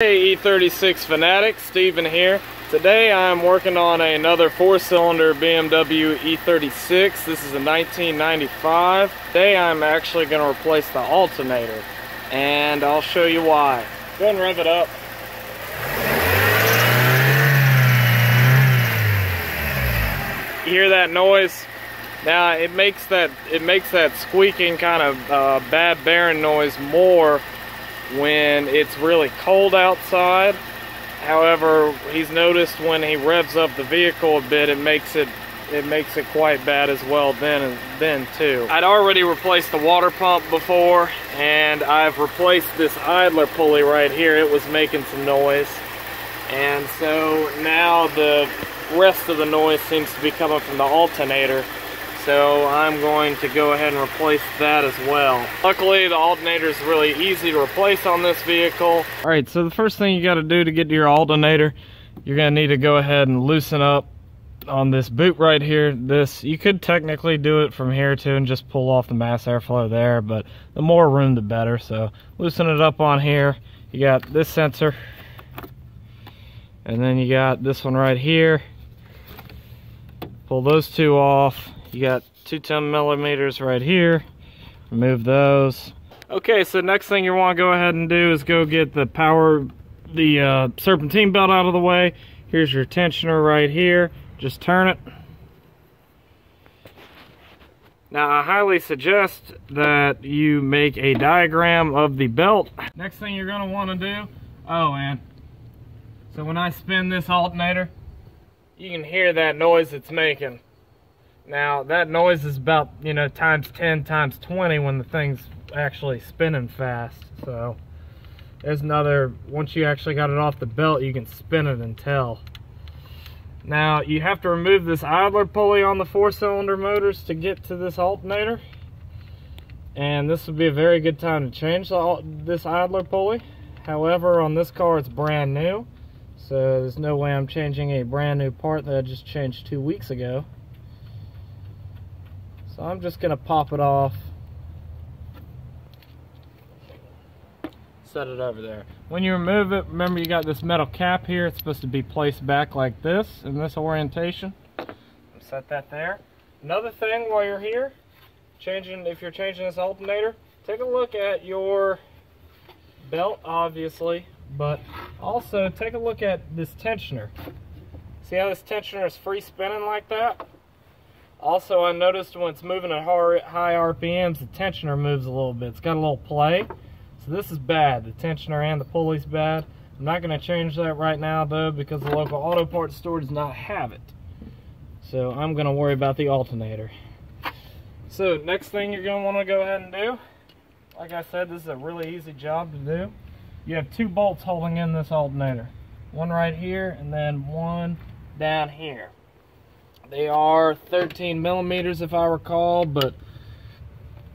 Hey E36 Fanatic, Steven here. Today I'm working on another four-cylinder BMW E36. This is a 1995. Today I'm actually going to replace the alternator and I'll show you why. Go ahead and rev it up. You hear that noise? Now it makes that it makes that squeaking kind of uh, bad bearing noise more when it's really cold outside. However, he's noticed when he revs up the vehicle a bit, it makes it it makes it quite bad as well then then too. I'd already replaced the water pump before and I've replaced this idler pulley right here. It was making some noise. And so now the rest of the noise seems to be coming from the alternator. So I'm going to go ahead and replace that as well. Luckily, the alternator is really easy to replace on this vehicle. All right, so the first thing you gotta do to get to your alternator, you're gonna need to go ahead and loosen up on this boot right here. This, you could technically do it from here too and just pull off the mass airflow there, but the more room, the better. So loosen it up on here. You got this sensor, and then you got this one right here. Pull those two off you got two 10 millimeters right here. Remove those. Okay, so next thing you want to go ahead and do is go get the power, the uh, serpentine belt out of the way. Here's your tensioner right here. Just turn it. Now, I highly suggest that you make a diagram of the belt. Next thing you're going to want to do, oh, man. So when I spin this alternator, you can hear that noise it's making. Now that noise is about, you know, times 10, times 20 when the thing's actually spinning fast. So there's another, once you actually got it off the belt, you can spin it and tell. Now you have to remove this idler pulley on the four cylinder motors to get to this alternator. And this would be a very good time to change the, this idler pulley. However, on this car, it's brand new. So there's no way I'm changing a brand new part that I just changed two weeks ago. So I'm just going to pop it off. Set it over there. When you remove it, remember you got this metal cap here. It's supposed to be placed back like this in this orientation. Set that there. Another thing while you're here, changing if you're changing this alternator, take a look at your belt obviously, but also take a look at this tensioner. See how this tensioner is free spinning like that? Also, I noticed when it's moving at high RPMs, the tensioner moves a little bit. It's got a little play. So this is bad. The tensioner and the pulley's bad. I'm not going to change that right now, though, because the local auto parts store does not have it. So I'm going to worry about the alternator. So next thing you're going to want to go ahead and do, like I said, this is a really easy job to do. You have two bolts holding in this alternator. One right here, and then one down here. They are 13 millimeters if I recall, but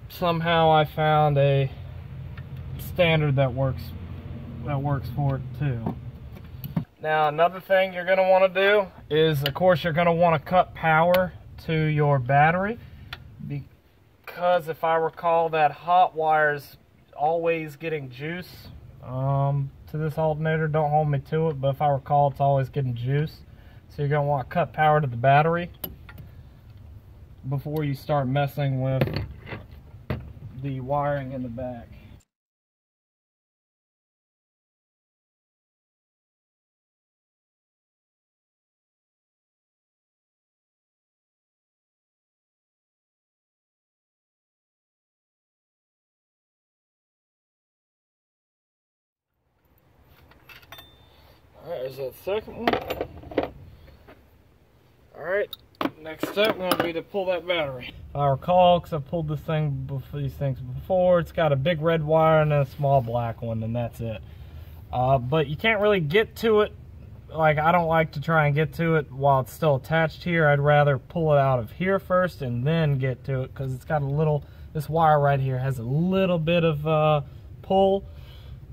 somehow I found a standard that works that works for it too. Now another thing you're want to do is of course you're want to cut power to your battery because if I recall that hot wires always getting juice um, to this alternator. Don't hold me to it, but if I recall it's always getting juice. So you're going to want to cut power to the battery before you start messing with the wiring in the back. Alright, that second one. Alright, next step to be to pull that battery. If I recall, because I pulled this thing, these things before, it's got a big red wire and a small black one, and that's it. Uh, but you can't really get to it. Like, I don't like to try and get to it while it's still attached here. I'd rather pull it out of here first and then get to it, because it's got a little, this wire right here has a little bit of uh, pull.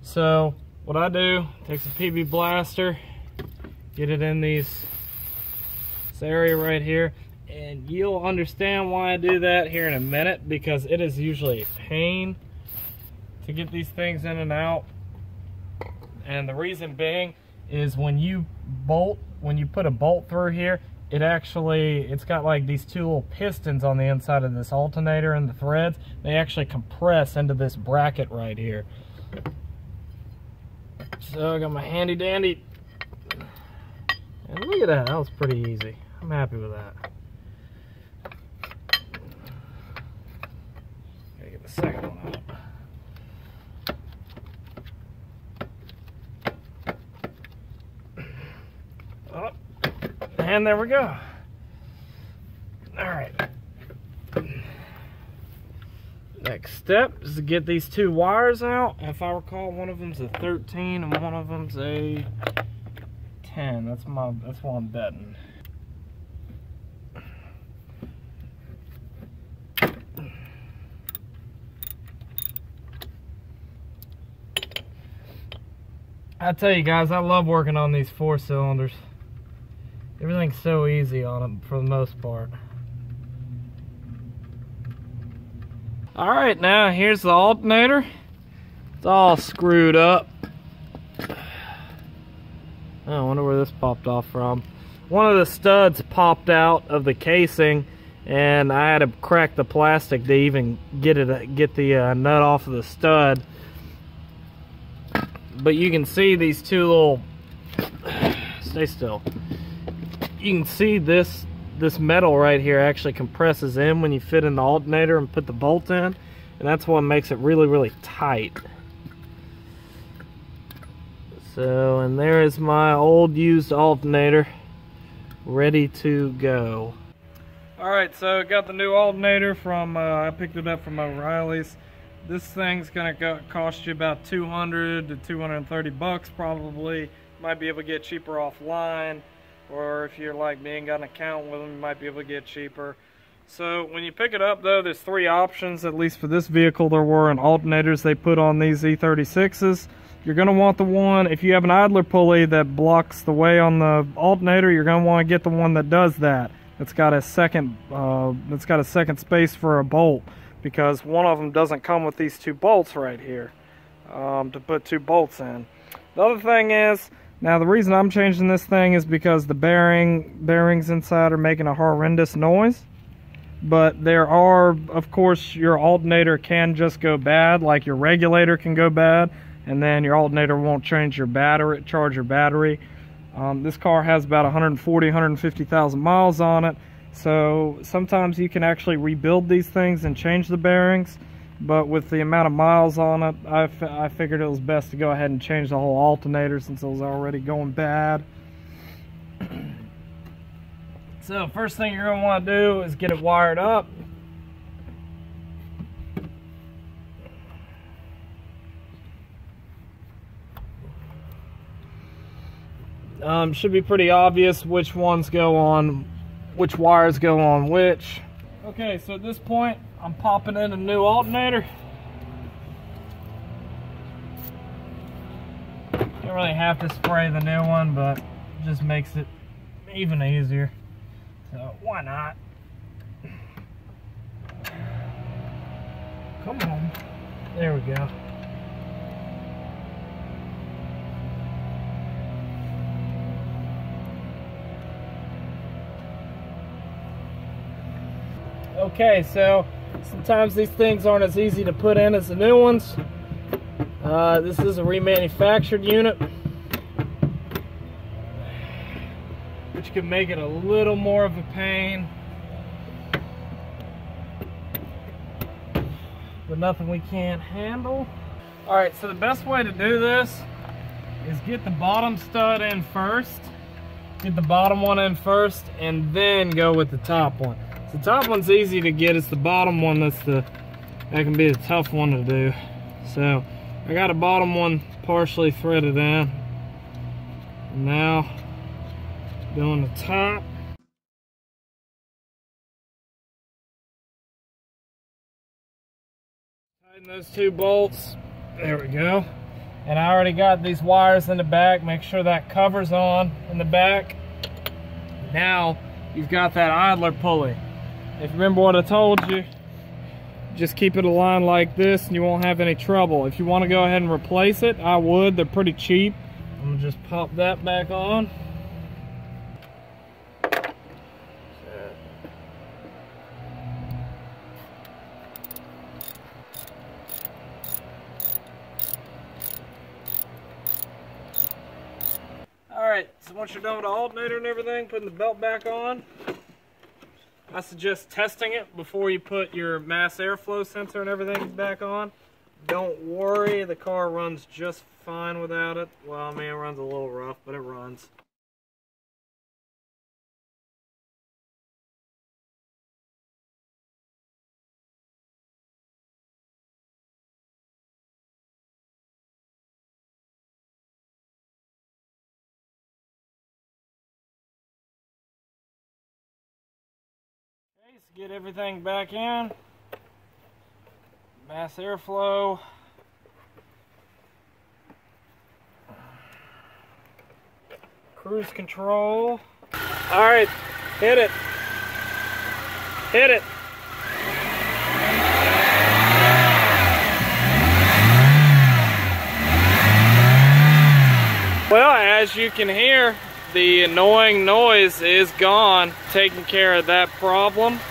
So, what I do, takes a PB blaster, get it in these area right here and you'll understand why I do that here in a minute because it is usually a pain to get these things in and out And the reason being is when you bolt, when you put a bolt through here, it actually, it's got like these two little pistons on the inside of this alternator and the threads. They actually compress into this bracket right here. So I got my handy dandy. And look at that, that was pretty easy. I'm happy with that. Gotta get the second one out. Oh, and there we go. All right. Next step is to get these two wires out. If I recall, one of them's a 13 and one of them's a 10. That's my that's what I'm betting. I tell you guys, I love working on these four cylinders. Everything's so easy on them for the most part. All right, now here's the alternator. It's all screwed up. I wonder where this popped off from. One of the studs popped out of the casing and I had to crack the plastic to even get it get the uh, nut off of the stud but you can see these two little stay still. You can see this this metal right here actually compresses in when you fit in the alternator and put the bolt in and that's what makes it really really tight. So and there is my old used alternator ready to go. All right so got the new alternator from uh, I picked it up from O'Reilly's this thing's gonna go, cost you about 200 to 230 bucks probably. Might be able to get cheaper offline, or if you're like me and got an account with them, you might be able to get cheaper. So when you pick it up though, there's three options, at least for this vehicle there were, and alternators they put on these E36s. You're gonna want the one, if you have an idler pulley that blocks the way on the alternator, you're gonna wanna get the one that does that. It's got a second, uh, it's got a second space for a bolt because one of them doesn't come with these two bolts right here um, to put two bolts in. The other thing is, now the reason I'm changing this thing is because the bearing bearings inside are making a horrendous noise. But there are, of course, your alternator can just go bad, like your regulator can go bad, and then your alternator won't change your battery, charge your battery. Um, this car has about 140, 150,000 miles on it. So sometimes you can actually rebuild these things and change the bearings, but with the amount of miles on it, I, I figured it was best to go ahead and change the whole alternator since it was already going bad. so first thing you're want to do is get it wired up. Um, should be pretty obvious which ones go on which wires go on which. Okay, so at this point, I'm popping in a new alternator. Don't really have to spray the new one, but just makes it even easier. So why not? Come on. There we go. Okay, so sometimes these things aren't as easy to put in as the new ones. Uh, this is a remanufactured unit, which can make it a little more of a pain. But nothing we can't handle. All right, so the best way to do this is get the bottom stud in first. Get the bottom one in first and then go with the top one. The top one's easy to get. It's the bottom one that's the that can be the tough one to do. So I got a bottom one partially threaded in. Now doing the top. Tighten those two bolts. There we go. And I already got these wires in the back. Make sure that cover's on in the back. Now you've got that idler pulley. If you remember what I told you, just keep it aligned like this and you won't have any trouble. If you want to go ahead and replace it, I would. They're pretty cheap. I'm gonna just pop that back on. Alright, so once you're done with the alternator and everything, putting the belt back on, I suggest testing it before you put your mass airflow sensor and everything back on. Don't worry, the car runs just fine without it. Well, I mean, it runs a little rough, but it runs. Get everything back in. Mass airflow. Cruise control. All right, hit it. Hit it. Well, as you can hear, the annoying noise is gone, taking care of that problem.